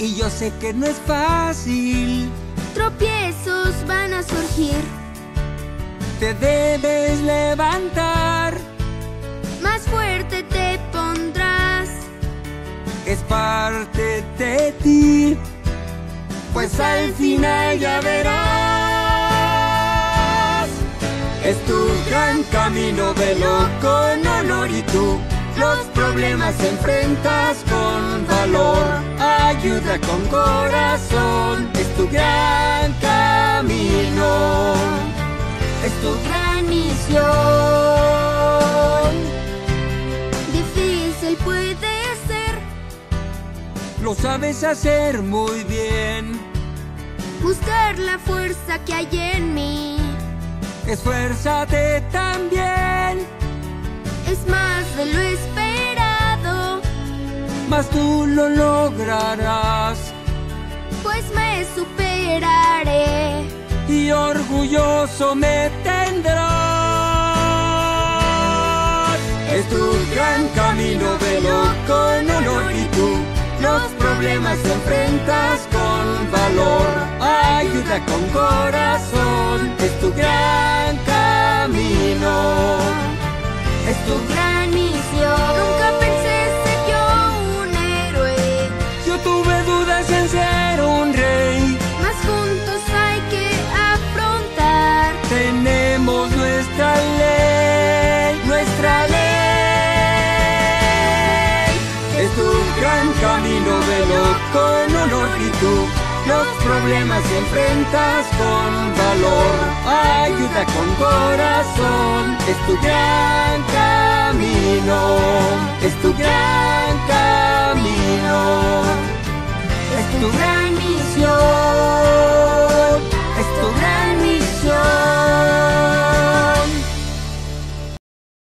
Y yo sé que no es fácil. Tropiezos van a surgir. Te debes levantar. Más fuerte te pondrás. Es parte de ti. Pues al final ya verás. Es tu gran camino, velo con honor y tú los problemas enfrentas con valor, ayuda con corazón, es tu gran camino, es tu gran misión. Difícil puede ser, lo sabes hacer muy bien. Buscar la fuerza que hay en mí. Esfuérzate Mas tú lo lograrás. Pues me superaré. Y orgulloso me tendrás. Es tu gran camino, velo con honor y tú los problemas enfrentas con valor, ayuda con corazón, es tu gran camino, es tu gran nuestra ley, nuestra ley. Es tu gran camino, velo con honor y los problemas enfrentas con valor, ayuda con corazón. Es tu gran camino, es tu gran camino, es tu gran misión.